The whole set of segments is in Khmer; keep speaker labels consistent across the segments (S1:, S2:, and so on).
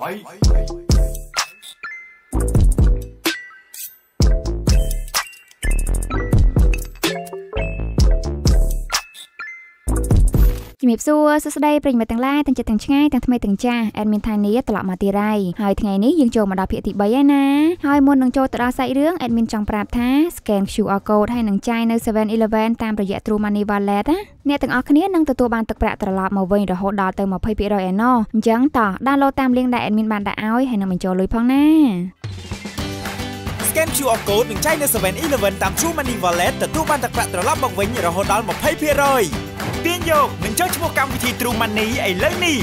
S1: バイ。 ជំរាបសួរសួស្តីប្រិយមិត្តទាំងឡាយទាំងចិត្តទាំងឆ្ងាយទាំងថ្មីទាំងចាស់អេដមីនថានីត្រឡប់មកទីរៃហើយថ្ងៃនេះយើងចូលមកដល់ភាគទី3ហើយណាហើយមុននឹងចូលទៅដល់សាច់រឿងអេដមីនចង់ប្រាប់ថា scan QR code ហើយនឹងចាយនៅ 7-Eleven តាមរយៈ True Money Wallet ណាអ្នកទាំងអស់គ្នានឹងទទួលបានទឹកប្រាក់ត្រឡប់មកវិញរហូតដល់ទៅ20%ឯណោះអញ្ចឹងតោះ download តាម link ដែល admin បានដាក់ឲ្យហើយនឹងបញ្ចូលលុយផងណា
S2: scan QR code នឹងចាយនៅ 7-Eleven តាម True Money Wallet ទទួលបានទឹកប្រាក់ត្រឡប់មកវិញរហូតដល់20% ទាញយកនិងចុចឈ្មោះកម្មវិធី True Money ឥឡូវនេះ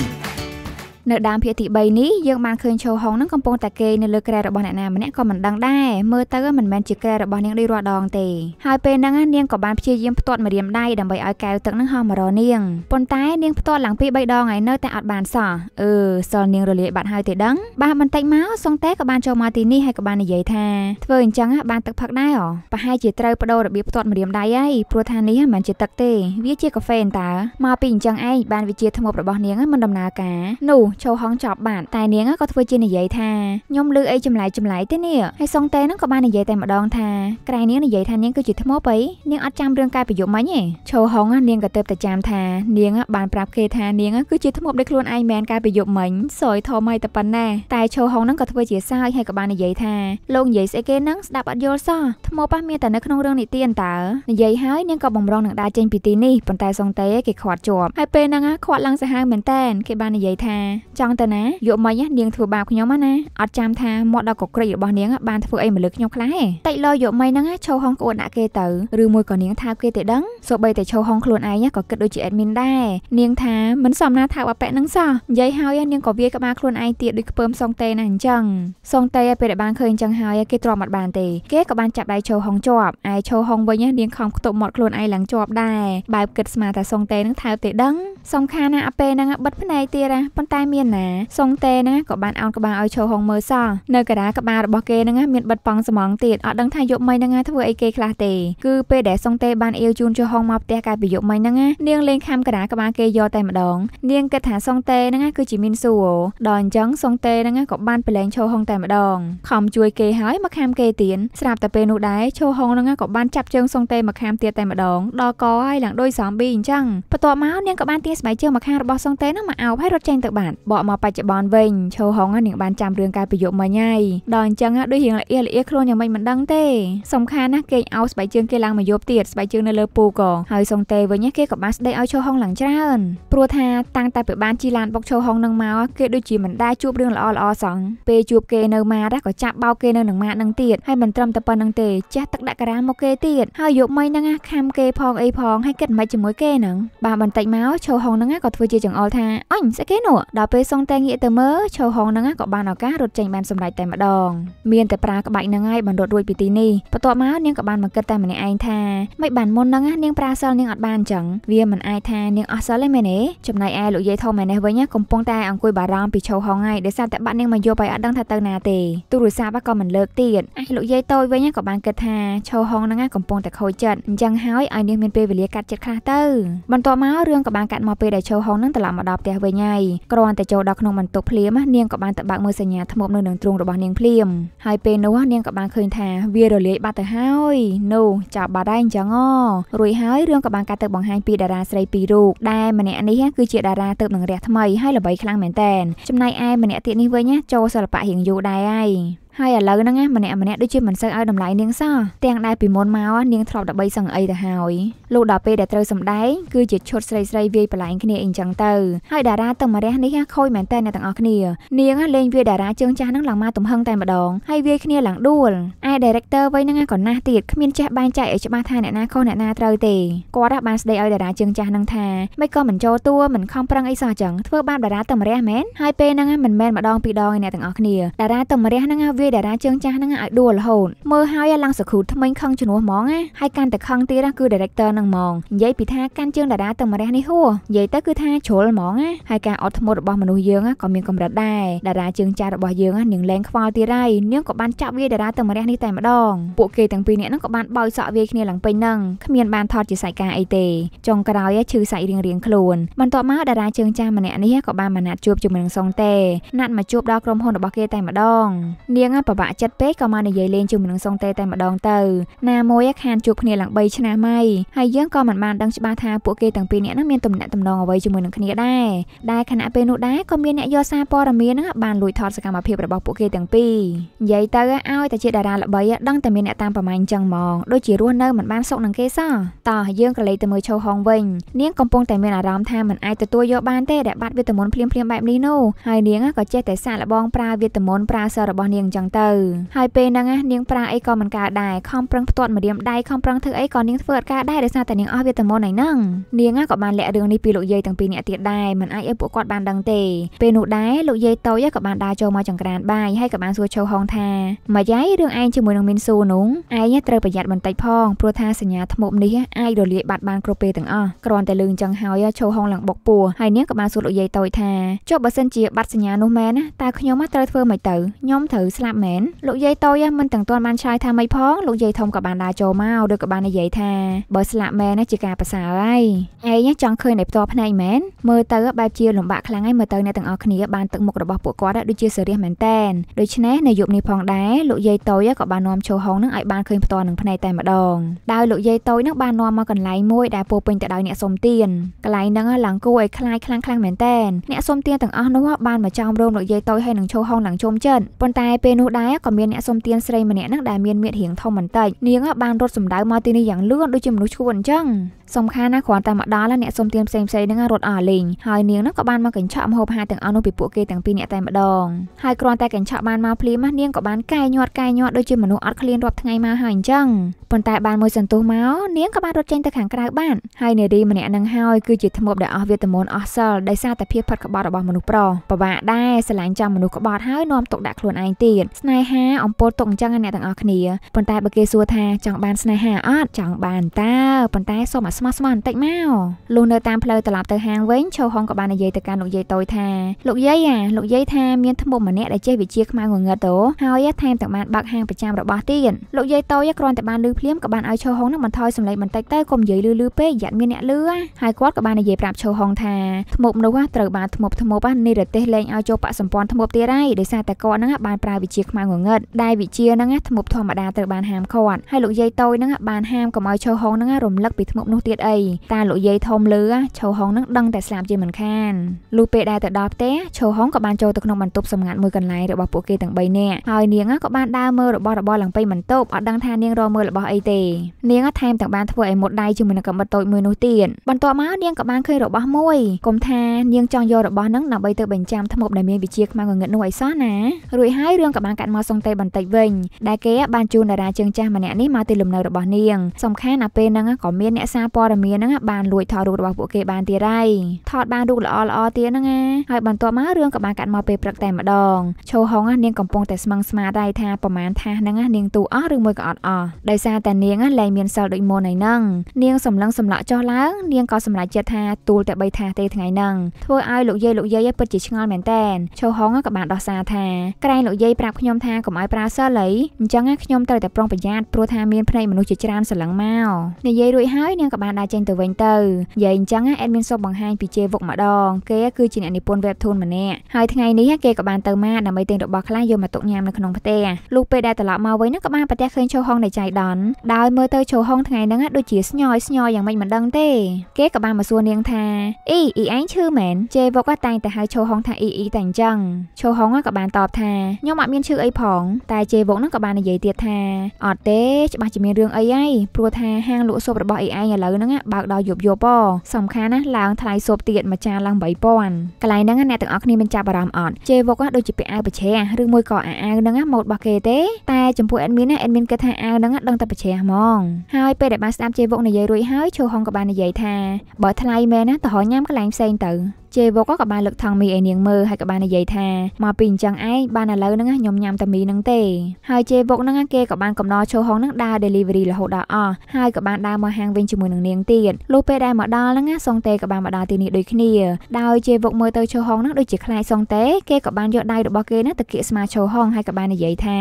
S1: នៅដើមភាគទី3នេះយើងបានឃើញឈោហុងនឹងកំពុងតែគេនៅលើក្រែរបស់អ្នកណាម្នាក់ក៏មិនដឹងដែរមើលទៅមិនមែនជាក្រែរបស់នាងដូចរាល់ដងទេហើយពេលហ្នឹងនាងក៏បានព្យាយាមផ្ទាត់ម្រាមដៃដើម្បីឲ្យកែវទឹកនឹងហោះមករនាងប៉ុន្តែនាងផ្ទាត់ឡើងពី3ដងហើយនៅតែអត់បានសោះអឺសល់នាងរលាយបាត់ហើយទេដឹងបាទបន្តិចមកសុងតែក៏បានចូលមកទីនេះហើយក៏បាននិយាយថាធ្វើអញ្ចឹងបានទឹកផឹកដែរប្រហែលជាត្រូវបដូររបៀបផ្ទាត់ម្រាមដៃហើយព្រោះថានេះមិនមែនជាទឹកទេវាជាកាហ្វេតើមកពីអញ្ចឹងឯងបានវិជាធ្មប់របស់នាងមិនដំណើរការនោះឈោហុងចប់បាត់តែនាងក៏ធ្វើជានិយាយថាខ្ញុំលឺអីចម្លែកចម្លែកទេនេះហើយសុងតេហ្នឹងក៏បាននិយាយតែម្ដងថាក្រែនាងនិយាយថានាងគឺជាថ្មបៃនាងអត់ចាំរឿងកាយប្រយុទ្ធមិញទេឈោហុងនាងក៏ទៅតែចាំថានាងបានប្រាប់គេថានាងគឺជាថ្មដោយខ្លួនឯងមែនកាយប្រយុទ្ធមិញសយធំឲ្យតែប៉ុណ្ណាតែឈោហុងហ្នឹងក៏ធ្វើជាសើចហើយក៏បាននិយាយថាលោកនិយាយស្អីគេហ្នឹងស្ដាប់អត់យល់សោះថ្មប៉ះមានតែនៅក្នុងរឿងនិទានតើនិយាយហើយនាងក៏បំរុងនឹងដើរចេញពីទីនេះប៉ុន្តែសុងតេគេខាត់ជាប់ហើយពេលហ្នឹងខាត់ឡើងសាហាវមែនតែនគេបាននិយាយថាចង់ទៅណាយកមិញនាងធ្វើបាបខ្ញុំណាអត់ចាំថាមាត់ដល់កក្រិចរបស់នាងបានធ្វើអីមកលើខ្ញុំខ្លះទេតិចលយកមិញហ្នឹងឈោហងក្អួតដាក់គេទៅឬមួយក៏នាងថាគេទេដឹងសូម្បីតែឈោហងខ្លួនឯងក៏គិតដូចជាអេដមីនដែរនាងថាមិនសមណាថាបបែកហ្នឹងសោះនិយាយហើយនាងក៏វាក្បាលខ្លួនឯងទៀតដូចខ្ពើមសុងតេណាអញ្ចឹងសុងតេពេលដែលបានឃើញអញ្ចឹងហើយគេទ្រាំអត់បានទេគេក៏បានចាប់ដៃឈោហងជាប់ឯឈោហងវិញនាងខំខ្ទប់មាត់ខ្លួនឯងឡើងជាប់ដែរបែបគិតស្មានថាសុងតេនឹងថើបទេដឹងសំខាន់ណាស់អាពេលហ្នឹងបិទភ្នែកទៀតណាប៉ុន្តែមានណាសុងតេណាក៏បានអោនក្បាលឲ្យឈោហុងមើលសោះនៅកណ្ដាលក្បាលរបស់គេហ្នឹងមានបិទប៉ង់ស្មងទៀតអត់ដឹងថាយប់មិញហ្នឹងធ្វើអីគេខ្លះទេគឺពេលដែលសុងតេបានអៀវជូនឈោហុងមកផ្ទះកាយពីយប់មិញហ្នឹងនាងលេងខំកណ្ដាលក្បាលគេយកតែម្ដងនាងគិតថាសុងតេហ្នឹងគឺជាមីនស៊ូដល់អញ្ចឹងសុងតេហ្នឹងក៏បានប្រឡែងឈោហុងតែម្ដងខំជួយគេហើយមកខាំគេទៀនស្រាប់តែពេលនោះដែរឈោហុងហ្នឹងក៏បានចាប់ជើងសុងតេមកខាំទៀតតែម្ដងដល់កហើយឡើងដូចសំប៊ីអញ្ចឹងបន្ទាប់មកនាងក៏បានទាញស្បែកជើងមកខាងរបស់សុងតេហ្នឹងមកអោបហើយរត់ចេញទៅបាត់បកមកបច្ចុប្បន្នវិញឈោហុងនាងបានចាំរឿងកាយប្រយុទ្ធមិញហើយដល់អញ្ចឹងដូចរៀងល្អៀល្អៀខ្លួនយ៉ាងម៉េចមិនដឹងទេសំខាន់ណាស់គេអោស្បែកជើងគេឡើងមកយប់ទៀតស្បែកជើងនៅលើពូក៏ហើយសុងតេវិញគេក៏បានស្ដីឲ្យឈោហុងឡើងច្រើនព្រោះថាតាំងតែពីបានជីឡានបុកឈោហុងនឹងមកគេដូចជាមិនដែលជួបរឿងល្អល្អសោះពេលជួបគេនៅម៉ាតក៏ចាប់បោកគេនៅនឹងម៉ាតនឹងទៀតហើយមិនត្រឹមតែប៉ុណ្្នឹងទេចាស់ទឹកដាក់ការ៉ាមកគេទៀតហើយយកមិញហ្នឹងខំគេផងអីផងហើយគិតមិនជាមួយគេហ្នឹងបាទបន្តិចមកឈោហុងហ្នឹងក៏ធ្វើជាចង្អុលថាអញស្អីគេនោះដល់ពេលសុងតេងាកទៅមើលឈោហុងហ្នឹងក៏បានឱកាសរត់ចេញបានសម្រេចតែម្ដងមានតែប្រើក្បាច់នឹងហើយបានរត់រួចពីទីនេះបន្ទាប់មកនាងក៏បានមកគិតតែម្នាក់ឯងថាមិនបានមុនហ្នឹងនាងប្រើសិលនាងអត់បានចឹងវាមិនអាចថានាងអស់សិលទេមែនទេចំណែកឯលោកយាយធំឯនេះវិញកំពុងតែអង្គុយបារម្ភពីឈោហងហើយដោយសារតែបាត់នាងមកយកឲ្យអត់ដឹងថាទៅណាទេទូរស័ព្ទក៏មិនលើកទៀតឯលោកយាយតូចវិញក៏បានគិតថាឈោហងហ្នឹងកំពុងតែខូចចិត្តអញ្ចឹងហើយឲ្យនាងមានពេលវេលាកាត់ចិត្តខ្លះទៅបន្ទាប់មករឿងក៏បានកាត់មកពេលដែលឈោហងហ្នឹងត្រឡប់មកដល់ផ្ទះវិញហើយគ្រាន់តែចូលដល់ក្នុងបន្ទប់ភ្លាមនាងក៏បានទៅបើកមើលសញ្ញាថ្មប់នៅនឹងទ្រូងរបស់នាងភ្លាមហើយពេលនោះនាងក៏បានឃើញថាវារលាយបាត់ទៅហើយនោះចាប់បាត់ហើយអញ្ចឹងអូរួចហើយរឿងក៏បានកាត់ទៅបង្ហាញពីតារាស្រីពីររូបដែលម្នាក់នេះគឺជាតារាទៅនឹងរះថ្មីហើយល្បីខ្លាំងមែនតែនចំណែកឯម្នាក់ទៀតនេះវិញចូលសិល្បៈរៀងយូរដែរហើយ ហើយឥឡូវហ្នឹងម្នាក់ម្នាក់ដូចជាមិនសូវឲ្យតម្លៃនាងសោះទាំងដែលពីមុនមកនាងធ្លាប់ដើម្បីសឹងអីទៅហើយលោកដល់ពេលដែលត្រូវសម្ដែងគឺជាឈុតស្រីស្រីវាយបលែងគ្នាអីចឹងទៅហើយតារាទៅមករះនេះខូចមែនតើអ្នកទាំងអស់គ្នានាងលេងវាយតារាជើងចាស់ហ្នឹងឡើងមកទំហឹងតែម្ដងហើយវាយគ្នាឡើងដួលឯ director វិញហ្នឹងក៏ណាស់ទៀតគ្មានចេះបែងចែកឲ្យច្បាស់ថាអ្នកណាខុសអ្នកណាត្រូវទេគាត់បានស្ដីឲ្យតារាជើងចាស់ហ្នឹងថាមិនក៏មិនចូលតួមិនខំប្រឹងអីសោះចឹងធ្វើបាបតារាទៅមករះមែនហើយពេលហ្នឹងមិនមែនម្ដងពីរដងឯអ្នកទាំងអស់គ្នាតារាទៅមករះហ្នឹងវាវាយតារាជើងចាស់ហ្នឹងឲ្យដួលរហូតមើលហើយឡើងសគ្រូថ្មិញខឹងជំនួសហ្មងណាហើយកាន់តែខឹងទៀតគឺ director ហ្នឹងហ្មងនិយាយពីថាកាន់ជើងតារាទៅម្រះនេះហួរនិយាយទៅគឺថាជ្រុលហ្មងណាហើយការអត់ធ្មត់របស់មនុស្សយើងក៏មានកម្រិតដែរតារាជើងចាស់របស់យើងនាងលែងខ្វល់ទៀតហើយនាងក៏បានចាប់វាយតារាទៅម្រះនេះតែម្ដងពួកគេទាំងពីរនាក់ហ្នឹងក៏បានបោយសក់វាយគ្នាឡើងពេញហ្នឹងគ្មានបានថតជាសាច់ការអីទេចុងក្រោយឈឺសាច់រៀងរៀងខ្លួនបន្ទាប់មកតារាជើងចាស់ម្នាក់នេះក៏បានមកណាត់ជួបជាមួយនឹងសុងទេណាត់មកជួបដល់ក្រុមហ៊ុនរបស់គេតែម្ដងនាងពិបាកចិត្តពេកក៏មកនិយាយលេងជាមួយនឹងសុងទេតែម្ដងទៅណាមួយខានជួបគ្នាឡើង3ឆ្នាំហើយហើយយើងក៏មិនបានដឹងច្បាស់ថាពួកគេទាំងពីរនាក់ហ្នឹងមានទំនាក់ទំនងអ្វីជាមួយនឹងគ្នាដែរដែលខណៈពេលនោះដែរក៏មានអ្នកយកសារព័ត៌មានហ្នឹងបានលួចថតសកម្មភាពរបស់ពួកគេទាំងពីរនិយាយទៅឲ្យតែជាតារាល្បីដឹងតែមានអ្នកតាមប្រមាញ់អញ្ចឹងហ្មងដូចជារស់នៅមិនបានសុខនឹងគេសោះតោះយើងក៏លេទៅមើលឈោហងវិញនាងកំពុងតែមានអារម្មណ៍ថាមិនអាចទទួលយកបានទេដែលបាត់វេទមន្តភ្លាមភ្លាមបែបនេះនោះហើយនាងក៏ចេះតែសាកល្បងប្រើវេទមន្តប្រើសិលរបស់នាងអញ្ចឹងទៅហើយពេលហ្នឹងនាងប្រើអីក៏មិនកើតដែរខំប្រឹងផ្ទាត់ម្រាមដៃខំប្រឹងធ្វើអីក៏នាងធ្វើអត់កើតដែរដោយសារតែនាងអស់វេទមន្តឯហ្នឹងនាងក៏បានលាក់រឿងនេះពីលោកយាយទាំងពីរនាក់ទៀតដែរមិនអាចឲ្យពួកគាត់បានដឹងទេពេលនោះដែរលោកយាយតូចក៏បានដើរចូលមកចង្ក្រានបាយហើយក៏បានសួរឈៅហងថាម៉េចហើយរឿងឯងជាមួយនឹងមីនស៊ូនោះឯងត្រូវប្រយ័ត្នបន្តិចផងព្រោះថាសញ្ញាធ្មប់នេះអាចរលាយបាត់បានគ្រប់ពេលទាំងអស់គ្រាន់តែលឺអញ្ចឹងហើយឈៅហងឡើងបុកពោះហើយនាងក៏បានសួរលោកយាយតូចថាចុះបើសិនជាបាត់សញ្ញានោះមែនណាតើខ្ញុំត្រូវធ្វើម៉េចទៅខ្ញុំត្រូវស្លាប់មែនលោកយាយតូចមិនទាំងទាន់បានឆ្លើយថាម៉េចផងលោកយាយធំក៏បានដើរចូលមកឬក៏បាននិយាយថាបើស្លាប់មែនណាជាការប្រសើរហើយឯងចង់ឃើញតែផ្ទាល់ភ្នែកមែនមើលទៅបែបជាលំបាកខ្លាំងហើយមើលទៅអ្នកទាំងអស់គ្នាបានទឹកមុខរបស់ពួកគាត់ដូចជាសេរីមែនតែនដូច្នេះនៅយប់នេះផងដែរលោកយាយតូចក៏បាននាំឈោហងនឹងឲ្យបានឃើញផ្ទាល់នឹងភ្នែកតែម្ដងដោយលោកយាយតូចនឹងបាននាំមកកន្លែងមួយដែលពោពេញទៅដោយអ្នកសុំទានកន្លែងហ្នឹងឡើងគួរឲ្យខ្លាចខ្លាំងខ្លាំងមែនតែនអ្នកសុំទានទាំងអស់នោះបានមកចោមរោមលោកយាយតូចហើយនឹងឈោហងឡើងជុំចិត្តប៉ុន្តែពេលនោះដែរក៏មានអ្នកសុំទានស្រីម្នាក់ហ្នឹងដែលមានមាឌរៀងធំបន្តិចនាងបានរត់សម្ដៅមកទីនេះយ៉ាងលឿនដូចជាមនុស្សឈួតអញ្ចឹងសំខាន់ណាស់គ្រាន់តែមកដល់អ្នកសុំទានផ្សេងផ្សេងហ្នឹងរត់អស់លេងហើយនាងហ្នឹងក៏បានមកកញ្ឆក់មហូបអាហារទាំងអស់នោះពីពួកគេទាំងពីរអ្នកតែម្ដងហើយគ្រាន់តែកញ្ឆក់បានមកភ្លាមនាងក៏បានកែញាត់កែញាត់ដូចជាមនុស្សអត់ឃ្លានរាប់ថ្ងៃមកហើយអញ្ចឹងប៉ុន្តែបានមួយសន្ទុះមកនាងក៏បានរត់ចេញទៅខាងក្រៅបានហើយនារីម្នាក់នឹងហើយគឺជាធ្មប់ដែលអស់វេទមន្តអស់សិលដោយសារតែភាពផិតក្បត់របស់មនុស្សប្រុសពិបាកដែរស្រឡាញ់ចាំមនុស្សក្បត់ហើយនាំទុកដាក់ខ្លួនឯងទៀតស្នេហាអំពើទុកអញ្ចឹងអ្នកទាំងអស់គ្នាប៉ុន្តែបើគេសួរថាចង់បានស្នេហាអត់ចង់បានតើប៉ុន្តែសូមឲ្យស្មោះស្ម័គ្របន្តិចមកលុះនៅតាមផ្លូវត្រឡប់ទៅហាងវិញឈៅហុងក៏បាននិយាយទៅកាន់លោកយាយតូចថាលោកយាយអាលោកយាយថាមានធ្មប់ម្នាក់ដែលចេះវិជាខ្មៅងងឹតទៅហើយថែមទាំងបានបើកហាងប្រចាំរបស់ទៀតលោកយាយតូចគ្រាន់តែបានលឺភ្លាមក៏បានឲ្យឈៅហុងនឹងបន្ថយសម្លេងបន្តិចទៅកុំនិយាយលឺលឺពេកយ៉ាត់មានអ្នកលឺហើយគាត់ក៏បាននិយាយប្រាប់ឈៅហុងថាធ្មប់នោះត្រូវបានធ្មប់ធ្មប់នេះរទេសលេងឲ្យចូលបកសម្ព័ន្ធធ្មប់ទៀតហើយដោយសារតែគាត់ហ្នឹងបានប្រើវិជាខ្មៅងងឹតដែលវិជាហ្នឹងធ្មប់ធម្មតាត្រូវបានហាមគាត់ហើយលោកយាយតូចហ្នឹងបានហាមកុំឲ្យឈៅហុងហ្នឹងរំលឹកពីធ្មប់នោះទៀតអីតែលោកយាយធំលឺឈៅហុងហ្នឹងដឹងតែស្លាប់ជាមិនខានលុះពេលដែលទៅដល់ផ្ទះឈៅហុងក៏បានចូលទៅក្នុងបន្ទប់សម្ងាត់មួយកន្លែងរបស់ពួកគេទាំង3នាក់ហើយនាងក៏បានដើរមើលរបស់របរឡើងពេញបន្ទប់អត់ដឹងថានាងរកមើលរបស់អីទេនាងថែមទាំងបានធ្វើឲ្យមុតដៃជាមួយនឹងកំបិតតូចមួយនោះទៀតបន្ទាប់មកនាងក៏បានឃើញរបស់មួយកុំថានាងចង់យករបស់ហ្នឹងដើម្បីទៅបញ្ចាំធ្មប់ដែលមានវិជាខ្មៅងងឹតនោះឲ្យសោះណារួចហើយរឿងក៏បានកាត់មកសងតេបន្តិចវិញដែលគេបានជូនតារាជើងចាស់ម្នាក់នេះមកទីលំនៅរបស់នាងសំខាន់ណាពេលហ្នឹងក៏មានអ្នកសារព័ត៌មានហ្នឹងបានលួចថតរូបរបស់ពួកគេបានទៀតហើយថតបានរូបល្អល្អទៀតហ្នឹងណាហើយបន្ទាប់មករឿងក៏បានកាត់មកពេលព្រឹកតែម្ដងឈោហុងនាងកំពុងតែស្មឹងស្មារតីថាប្រមាណថាហ្នឹងនាងទូអស់ឬមួយក៏អត់អស់ដោយសារតែនាងលែងមានសិលដូចមុនហើយហ្នឹងនាងសម្លឹងសម្លក់ចុះឡើងនាងក៏សម្រេចចិត្តថាទូលតែបីថាទេថ្ងៃហ្នឹងធ្វើឲ្យលោកយាយលោកយាយពិតជាឆ្ងល់មែនតែនឈោហុងក៏បានដោះសារថាក្រែងលោកយាយប្រាប់ខ្ញុំថាកុំឲ្យប្រើសិលអីអញ្ចឹងខ្ញុំត្រូវតែប្រុងប្រយ័ត្នព្រោះថាមានភ្នែកមនុស្សជាច្រើនសន្លឹងមកនិយាយរួចហើយនាងក៏បានដើរចេញទៅវិញទៅនិយាយអញ្ចឹងអេដមីនសុកបង្ហាញពីជេវុកម្ដងគេគឺជាអ្នកនិពន្ធ webtoon ម្នាក់ហើយថ្ងៃនេះគេក៏បានទៅមកដើម្បីទិញរបស់ខ្លះយកមកទុកញ៉ាំនៅក្នុងផ្ទះលុះពេលដែលត្រឡប់មកវិញក៏បានប្រទះឃើញឈោហុងនៃចៃដន្យដោយមើលទៅឈោហុងថ្ងៃហ្នឹងដូចជាស្ញយស្ញយយ៉ាងម៉េចមិនដឹងទេគេក៏បានមកសួរនាងថាអ៊ីអ៊ីឯងឈឺមែនជេវុកតែងតែហៅឈោហុងថាអ៊ីអ៊ីតែអញ្ចឹងឈោហុងក៏បានតបថាខ្ញុំអត់មានឈឺអីផងតែជេវុកហ្នឹងក៏បាននិយាយទៀតថាអត់ទេច្បាស់ជាមានរឿងអីហើយព្រោះថាហាងលក់ស៊ុបរបស់អ៊ីឯងឥឡូវហ្នឹងបើកដល់យប់យប់សំខាន់ណាឡើងថ្លៃស៊ុបទៀតមួយចានឡើង3000កន្លែងហ្នឹងអ្នកទាំងអស់គ្នាមានចាប់អារម្មណ៍អត់ជេវុកដូចជាពាក់អាវប្រជ្រះឬមួយក៏អាអាវហ្នឹងម៉ូតរបស់គេទេតែចំពោះអេដមីនណាអេដមីនគិតថាអាវហ្នឹងដឹងតែប្រជ្រះហ្មងហើយពេលដែលបានស្ដាប់ជេវុកនិយាយរួចហើយឈោហុងក៏បាននិយាយថាបើថ្លៃមែនណាទៅរកញ៉ាំកន្លែងផ្សេងទៅ ជេវុកក៏បានលើកថងមីឲ្យនាងមើលហើយក៏បាននិយាយថាមកពីអញ្ចឹងឯងបានឥឡូវហ្នឹងខ្ញុំញ៉ាំតែមីហ្នឹងទេហើយជេវុកហ្នឹងគេក៏បានកំណត់ឈោហងហ្នឹងដើរ delivery រហូតដល់អស់ហើយក៏បានដើរមកហាងវិញជាមួយនឹងនាងទៀតលុះពេលដែលមកដល់ហ្នឹងសុងតេក៏បានមកដល់ទីនេះដូចគ្នាដោយជេវុកមើលទៅឈោហងហ្នឹងដូចជាខ្លាចសុងតេគេក៏បានយកដៃរបស់គេហ្នឹងទៅគៀកស្មាឈោហងហើយក៏បាននិយាយថា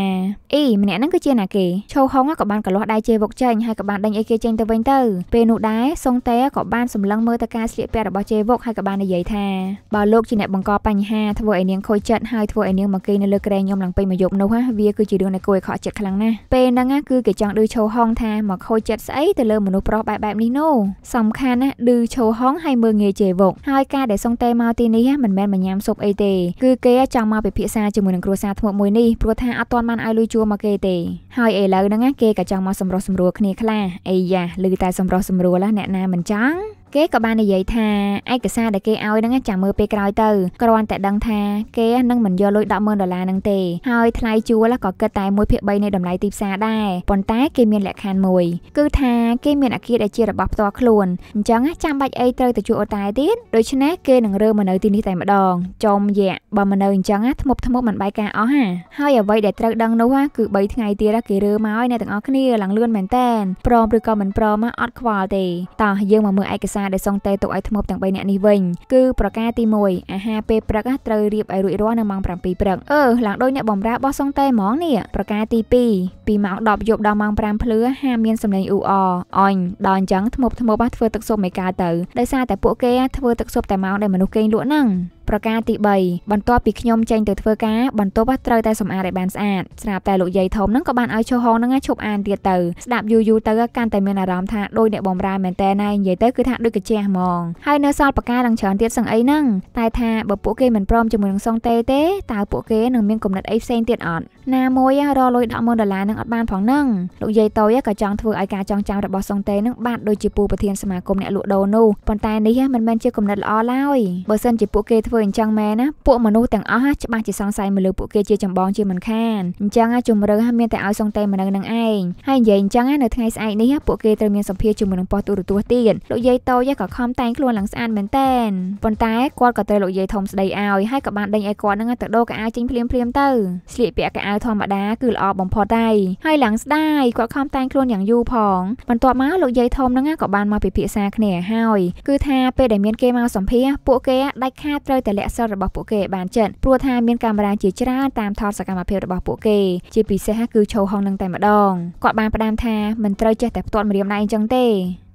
S1: អីម្នាក់ហ្នឹងគឺជាណាគេឈោហងក៏បានកលាស់ដៃជេវុកចេញហើយក៏បានដេញអីគេចេញទៅវិញទៅពេលនោះដែរសុងតេក៏បានសម្លឹងមើលទៅការស្លៀកពាក់របស់ជេវុកហើយក៏បាននិយាយថាបើលោកជាអ្នកបង្កបញ្ហាធ្វើឲ្យនាងខូចចិត្តហើយធ្វើឲ្យនាងមកគេនៅលើក្រែងខ្ញុំឡើងពេញមួយយប់នោះវាគឺជារឿងដែលគួរឲ្យខកចិត្តខ្លាំងណាស់ពេលហ្នឹងគឺគេចង់ឌឺឈោហងថាមកខូចចិត្តស្អីទៅលើមនុស្សប្រុសបែបបែបនេះនោះសំខាន់ណាស់ឌឺឈោហងហើយមើងងាយជេវុកហើយការដែលសុងតេមកទីនេះមិនមែនមកញ៉ាំស៊ុបអីទេគឺគេចង់មកពិភាក្សាជាមួយនឹងគ្រួសារធ្មប់មួយនេះព្រោះថាអត់ទាន់បានឲ្យលុយជួមកគេទេហើយឥឡូវហ្នឹងគេក៏ចង់មកសម្រុះសម្រួលគ្នាខ្លះអីយ៉ាឮតែសម្រុះសម្រួលអ្នកណាមិនចង់គេក៏បាននិយាយថាឯកសារដែលគេឲ្យហ្នឹងចាំមើលពេលក្រោយទៅគ្រាន់តែដឹងថាគេនឹងមិនយកលុយ100000ដុល្លារហ្នឹងទេហើយថ្លៃជួលក៏គិតតែ1ភាគ3នៃតម្លៃទីផ្សារដែរប៉ុន្តែគេមានលក្ខខណ្ឌមួយគឺថាគេមានអាគារដែលជារបស់ផ្ទាល់ខ្លួនអញ្ចឹងចាំបាច់អីត្រូវទៅជួលអូតែទៀតដូច្នេះគេនឹងរើមកនៅទីនេះតែម្ដងចំយ៉ាបើមកនៅអញ្ចឹងធ្មប់ធ្មប់មិនបាយការអស់ហាហើយអ្វីដែលត្រូវដឹងនោះគឺ3ថ្ងៃទៀតគេរើមកឲ្យអ្នកទាំងអស់គ្នាឡើងលឿនមែនតែនព្រមឬក៏មិនព្រមអត់ខ្វល់ទេតោះយើងមកមើលឯកសារដែលសុងតេទុកឲ្យធ្មប់ទាំង3នាក់នេះវិញគឺប្រការទី1អាហារពេលព្រឹកត្រូវរៀបឲ្យរួចរាល់នៅម៉ោង7ព្រឹកអឺឡើងដូចអ្នកបំរើរបស់សុងតេហ្មងនេះប្រការទី2ពីម៉ោង10យប់ដល់ម៉ោង5ភ្លឺហាមមានសម្លេងអ៊ូអអញដល់អញ្ចឹងធ្មប់ធ្មប់ធ្វើទឹកស៊ុបមិនកើតទៅដោយសារតែពួកគេធ្វើទឹកស៊ុបតែម៉ោងដែលមនុស្សគេងលក់ហ្នឹង ប្រការទី3បន្ទាប់ពីខ្ញុំចេញទៅធ្វើការបន្ទប់ត្រូវតែសម្អាតឲ្យបានស្អាតស្រាប់តែលោកយាយធំហ្នឹងក៏បានឲ្យឈោហងហ្នឹងឈប់អានទៀតទៅស្ដាប់យូរយូរទៅកាន់តែមានអារម្មណ៍ថាដូចអ្នកបំរើមែនតើណៃនិយាយទៅគឺថាដូចកាជះហ្មងហើយនៅសល់ប្រការឡើងច្រើនទៀតសឹងអីហ្នឹងតែថាបើពួកគេមិនព្រមជាមួយនឹងសងតេទេតើពួកគេនឹងមានគំនិតអីផ្សេងទៀតអត់ ណាមួយរលុយ100000ដុល្លារនឹងអត់បានផងហ្នឹងលោកយាយតូចក៏ចង់ធ្វើឲ្យការចងចាំរបស់សងតេនឹងបានដូចជាពូប្រធានសមាគមអ្នកលក់ដូរនោះប៉ុន្តែនេះមិនមែនជាគំនិតល្អឡើយបើសិនជាពួកគេធ្វើអញ្ចឹងមែនណាពួកមនុស្សទាំងអស់ច្បាស់ជាសង្ស័យមកលើពួកគេជាចម្បងជាមិនខានអញ្ចឹងជំរឿមានតែឲ្យសងតេមកនៅនឹងឯងហើយនិយាយអញ្ចឹងនៅថ្ងៃស្អែកនេះពួកគេត្រូវមានសម្ភារជាមួយនឹងប៉ុស្តិ៍ទូរទស្សន៍ទៀតលោកយាយតូចក៏ខំតែងខ្លួនឡើងស្អាតមែនតែនប៉ុន្តែគាត់ក៏ត្រូវលោកយាយធំស្ដីឲ្យហើយក៏បានដេញឲ្យគាត់នឹងទៅដូរកៅអៅចេញភ្លាមភ្លាមទៅស្លៀកពាក់កៅអៅធម្មតាគឺល្អបំផុតហើយហើយឡើងស្ដាយគាត់ខំតែងខ្លួនយ៉ាងយូរផងបន្ទាប់មកលោកយាយធំហ្នឹងក៏បានមកពិភាក្សាគ្នាហើយគឺថាពេលដែលមានគេមកសម្ភាសពួកគេដាច់ខាតត្រូវតែលាក់សិលរបស់ពួកគេបានចិត្តព្រោះថាមានកាមេរ៉ាជាច្រើនតាមថតសកម្មភាពរបស់ពួកគេជាពិសេសគឺឈោហងនឹងតែម្ដងគាត់បានផ្ដាំថាមិនត្រូវចេះតែផ្ទាត់ម្រាមដៃអញ្ចឹងទេ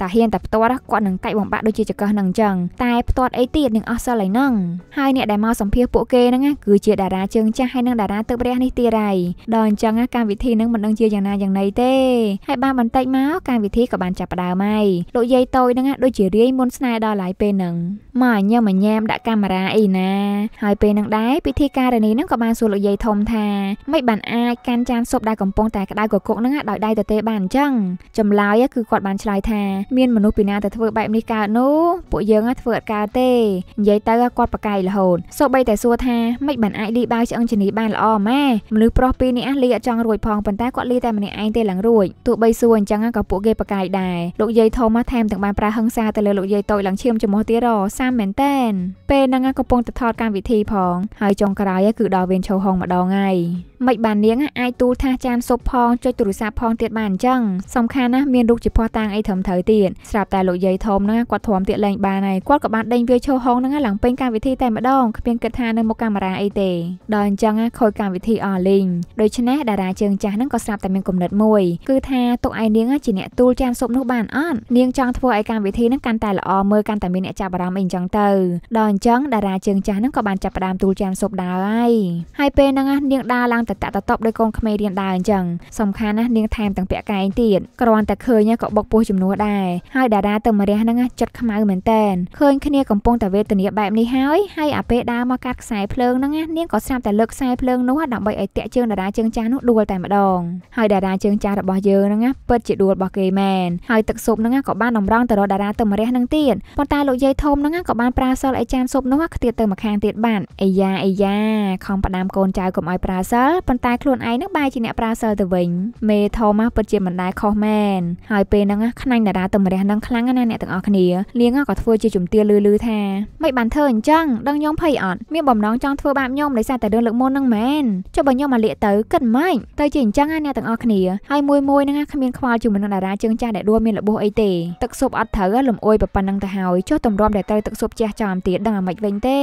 S1: តាហ៊ានតែផ្ទាត់គាត់នឹងកាច់បំបាក់ដូចជាចកឹះនឹងអញ្ចឹងតែផ្ទាត់អីទៀតនឹងអស់សិលឯហ្នឹងហើយអ្នកដែលមកសម្ភាសពួកគេហ្នឹងគឺជាតារាជើងចាស់ហើយនឹងតារាទៅព្រះនេះទៀតហើយដល់អញ្ចឹងកម្មវិធីហ្នឹងមិនដឹងជាយ៉ាងណាយ៉ាងណីទេហើយបានបន្តិចមកកម្មវិធីក៏បានចាប់ផ្ដើមហើយលោកយាយតូចហ្នឹងដូចជារាយមុនស្នេហ៍ដល់ឡៃពេលហ្នឹងមកញ៉ាំញ៉ាំដាក់កាមេរ៉ាអីណាហើយពេលហ្នឹងដែរពិធីការនីហ្នឹងក៏បានសួរលោកយាយធំថាមិនបានអាចកាន់ចានស៊ុបដែលកំពុងតែក្តៅកគុកហ្នឹងដោយដៃទទេបានអញ្ចឹងចម្លើយគឺគាត់បានឆ្លើយថាមានមនុស្សពីណាទៅធ្វើបែបនេះកើតនោះពួកយើងធ្វើអត់កើតទេនិយាយទៅគាត់ប្រកែករហូតសូម្បីតែសួរថាមិនបានអាចលីបាវឆ្អឹងជនីបានល្អម៉ែមនុស្សប្រុសពីរនាក់លីអត់ចង់រួចផងប៉ុន្តែគាត់លីតែម្នាក់ឯងទេឡើងរួចទោះបីសួរអញ្ចឹងក៏ពួកគេប្រកែកដែរលោកយាយធំមកថែមទាំងបានប្រើហឹង្សាទៅលើលោកយាយតូចឡើងឈាមចំោះទៀតរសាមមែនតែនពេលហ្នឹងកំពុងទៅថតកម្មវិធីផងហើយចុងក្រោយគឺដល់វេនឈោហងម្ដងហើយមិនបាននាងអាចទូលថាចានស៊ុបផងចុចទូរស័ព្ទផងទៀតបានអញ្ចឹងសំខាន់ណាស់មានរូបជាភ័ស្តុតាងអីត្រឹមត្រូវទៀតស្រាប់តែលោកយាយធំហ្នឹងគាត់ទ្រាំទៀតលេងបានហើយគាត់ក៏បានដេញវាឈោហងហ្នឹងឡើងពេញកម្មវិធីតែម្ដងគ្មានគិតថានៅមុខកាមេរ៉ាអីទេដល់អញ្ចឹងខូចកម្មវិធីអស់លេងដូច្នេះតារាជើងចាស់ហ្នឹងក៏ស្រាប់តែមានគំនិតមួយគឺថាទុកឯនាងជាអ្នកទូលចានស៊ុបនោះបានអត់នាងចង់ធ្វើឲ្យកម្មវិធីហ្នឹងកាន់តែល្អមើលកាន់តែមានអ្នកចាប់អារម្មណ៍អីអញ្ចឹងទៅដល់អញ្ចឹងតារាជើងចាស់ហ្នឹងក៏បានចាប់ផ្ដើមទូលចានស៊ុបដើរហើយហើយពេលហ្នឹងនាងដើរឡើងទៅតាក់តតប់ដោយកូនក្មេងរៀនដើរអញ្ចឹងសំខាន់ណាស់នាងថែមទាំងពាក់កែងទៀតគ្រាន់តែឃើញក៏បុកពោះជំនួសដែរហើយតារាទៅមរះហ្នឹងចិត្តខ្មៅមែនតែនឃើញគ្នាកំពុងតែវេទនាបែបនេះហើយហើយអាពេលដើរមកកាត់ខ្សែភ្លើងហ្នឹងនាងក៏ស្រាប់តែលើកខ្សែភ្លើងនោះដើម្បីឲ្យតាក់ជើងតារាជើងចាស់នោះដួលតែម្ដងហើយតារាជើងចាស់របស់យើងហ្នឹងពិតជាដួលរបស់គេមែនហើយទឹកស៊ុបហ្នឹងក៏បានតម្រង់ទៅរកតារាទៅមរះហ្នឹងទៀតប៉ុន្តែលោកយាយធំហ្នឹងក៏បានប្រើសិលឲ្យចានស៊ុបនោះខ្ទាតទៅម្ខាងទៀតបានអាយ៉ាអាយ៉ាខំផ្ដាំកូនចៅកុំឲ្យប្រើសិលប៉ុន្តែខ្លួនឯងនឹងបែរជាអ្នកប្រើសិលទៅវិញមេធំពិតជាមិនដែលខុសមែនហើយពេលហ្នឹងខ្នាញ់តារាទឹកម្រះនឹងខ្លាំងណាស់អ្នកទាំងអស់គ្នាលៀងក៏ធ្វើជាជំទាវលឺលឺថាមិនបានធ្វើអញ្ចឹងដឹងខ្ញុំភ័យអត់មានបំណងចង់ធ្វើបាបខ្ញុំដោយសារតែរឿងលើកមុននឹងមែនចុះបើខ្ញុំមកលាកទៅគិតម៉េចទៅជាអញ្ចឹងណាអ្នកទាំងអស់គ្នាហើយមួយមួយហ្នឹងគ្មានខ្វល់ជាមួយនឹងតារាជើងចាស់ដែលដួលមានរបួសអីទេទឹកស៊ុបអត់ត្រូវលំអួយប៉ុណ្ណឹងទៅហើយចុះទម្រាំដែលត្រូវទឹកស៊ុបជះចំទៀតដឹងអាម៉េចវិញទេ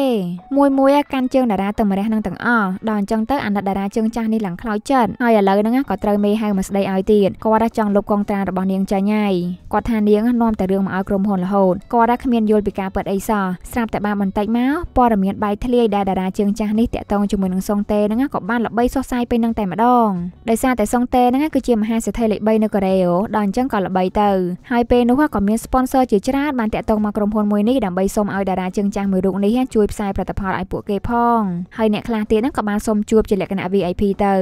S1: មួយមួយកាន់ជើងតារាទឹកម្រះនឹងទាំងអស់ដល់អញ្ចឹងទៅអាណិតតារាជើងចាស់នេះឡើងខ្លោចចិត្តហើយឥឡូវហ្នឹងក៏ត្រូវមេហៅមកស្ដីឲ្យទៀតគាត់ចង់លុបកងត្រារបស់នាងចាញ់ហើយគាត់ថានាងនាំតែរឿងមកឲ្យក្រុមហ៊ុនរហូតគាត់ថាគ្មានយល់ពីការពិតអីសោះស្រាប់តែបានបន្តិចមកព័ត៌មានបែកធ្លាយដែលតារាជើងចាស់នេះតាក់ទងជាមួយនឹងសុងតេហ្នឹងក៏បានល្បីសុសសាយពេញនឹងតែម្ដងដោយសារតែសុងតេហ្នឹងគឺជាមហាសេដ្ឋីលេខ3នៅកូរ៉េដល់អញ្ចឹងក៏ល្បីទៅហើយពេលនោះក៏មាន sponsor ជាច្រើនបានតាក់ទងមកក្រុមហ៊ុនមួយនេះដើម្បីសុំឲ្យតារាជើងចាស់មួយរូបនេះជួយផ្សាយផលិតផលឲ្យពួកគេផងហើយអ្នកខ្លះទៀតហ្នឹងក៏បានសុំជួបជាលក្ខណៈ VIP ទៅ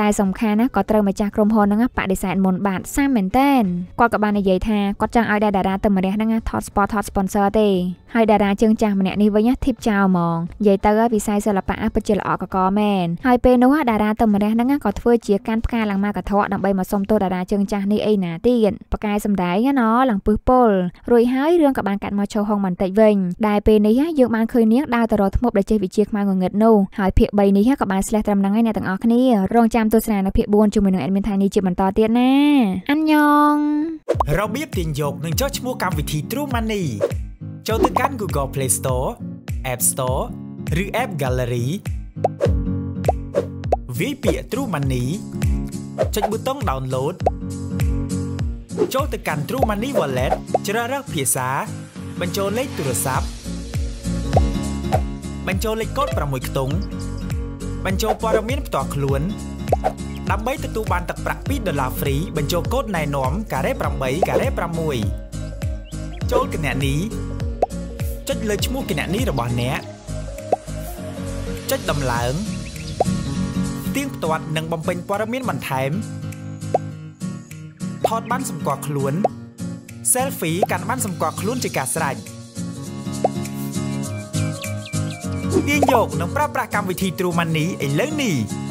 S1: តែសំខាន់ណាក៏ត្រូវម្ចាស់ក្រុមហ៊ុនហ្នឹងបដិសេធមុនបាទសាមមែនតែនគាត់ក៏បាននិយាយថាគាត់ចង់ឲ្យតារាទៅម្រះហ្នឹងថត spot ថត sponsor ទេហើយតារាជើងចាស់ម្នាក់នេះវិញធីបចោលហ្មងនិយាយទៅវិស័យសិល្បៈពិតជាល្អកកមែនហើយពេលនោះតារាទៅម្រះហ្នឹងក៏ធ្វើជាកាន់ផ្កាឡើងមកកថៈដើម្បីមកសុំទោសតារាជើងចាស់នេះអីណាទៀតបកែសម្ដែងណាឡើងពឹសពលរួចហើយរឿងក៏បានកាត់មកឈោហុងបន្តិចវិញដែលពេលនេះយើងបានឃើញនាងដើរទៅរកធ្មប់ដែលចេះវិជាខ្មៅងងឹតនោះហើយភាគ3នេះក៏បានស្លេះត្រឹមហ្នឹងឯអ្នកទាំងអស់គ្នារងចាំទស្សនានៅភាគ4ជាមួយនឹង admin ថៃនេះជាបន្តទៀតណាអានញង
S2: របៀបទាញយកនឹងចុះឈ្មោះកម្មវិធី True Money ចូលទៅកាន់ Google Play Store App Store ឬ App Gallery វាយពាក្យ True Money ចុចប៊ូតុង Download ចូលទៅកាន់ True Money Wallet ជ្រើសរើសភាសា បញ្ចូលលេខទូរស័ព្ទបញ្ចូលលេខកូដ6ខ្ទង់បញ្ចូលព័ត៌មានផ្ទាល់ខ្លួន ដើម្បីទទួលបានទឹកប្រាក់2ដុល្លារហ្វ្រីបញ្ចូលកូដណែនាំការ៉េ8ការ៉េ6ចូលគណនីចុចលើឈ្មោះគណនីរបស់អ្នកចុចដំឡើងទៀងផ្ទាត់និងបំពេញព័ត៌មានបន្ថែមថតបានសម្គាល់ខ្លួន selfie កាន់បានសម្គាល់ខ្លួនជាការស្រេចទាញយកនិងប្រើប្រាស់កម្មវិធី True Money ឥឡូវនេះ